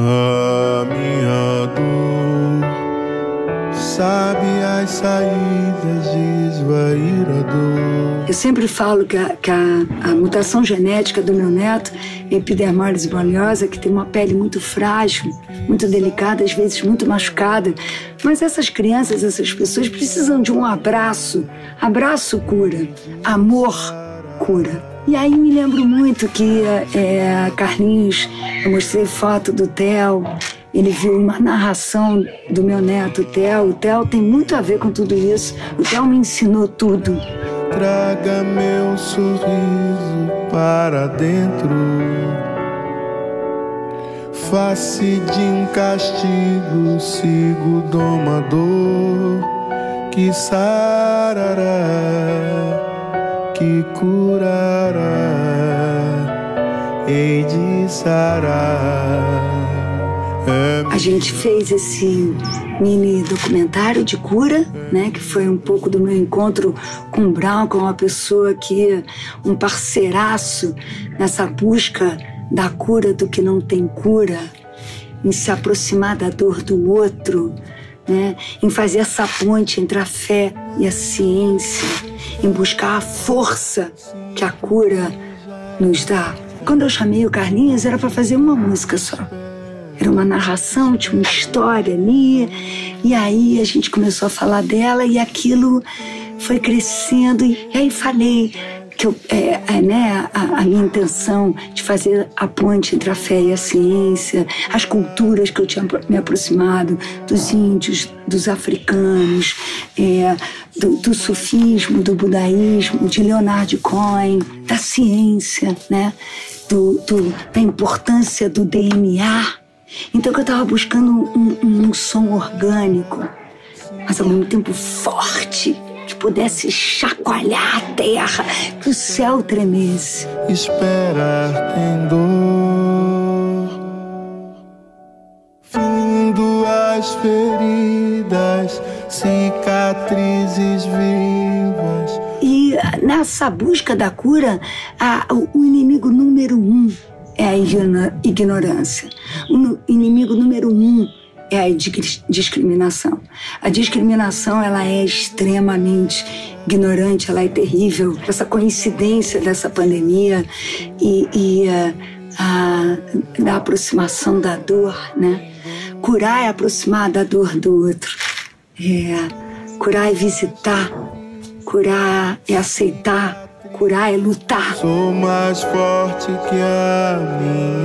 A minha dor sabe as saídas de esvair a dor. Eu sempre falo que, a, que a, a mutação genética do meu neto, epidermólise bolhosa, que tem uma pele muito frágil, muito delicada, às vezes muito machucada. Mas essas crianças, essas pessoas precisam de um abraço. Abraço cura, amor cura. E aí me lembro muito que é, Carlinhos, eu mostrei foto do Theo, ele viu uma narração do meu neto, Theo. O Theo tem muito a ver com tudo isso. O Theo me ensinou tudo. Traga meu sorriso para dentro. Face de um castigo, sigo domador que sarará que curará, hei de sarar. A gente fez esse mini documentário de cura, né, que foi um pouco do meu encontro com o Brown, com uma pessoa que um parceiraço nessa busca da cura do que não tem cura, em se aproximar da dor do outro, né, em fazer essa ponte entre a fé e a ciência em buscar a força que a cura nos dá. Quando eu chamei o Carlinhos, era para fazer uma música só. Era uma narração, tinha uma história ali. E aí a gente começou a falar dela e aquilo foi crescendo. E aí falei que eu, é, é, né, a, a, minha intenção de fazer a ponte entre a fé e a ciência, as culturas que eu tinha me aproximado, dos índios, dos africanos, é, do, do, sufismo, do budaísmo, de Leonardo Cohen, da ciência, né, do, do, da importância do DNA. Então eu estava buscando um, um, um som orgânico, mas ao mesmo tempo forte que pudesse chacoalhar a terra, que o céu tremesse. Esperar tem dor, findo as feridas, cicatrizes vivas. E nessa busca da cura, a, o inimigo número um é a ignorância. O inimigo número um é a discriminação. A discriminação ela é extremamente ignorante, ela é terrível. Essa coincidência dessa pandemia e, e a, a, da aproximação da dor, né? Curar é aproximar da dor do outro. É, curar é visitar. Curar é aceitar. Curar é lutar. Sou mais forte que a minha.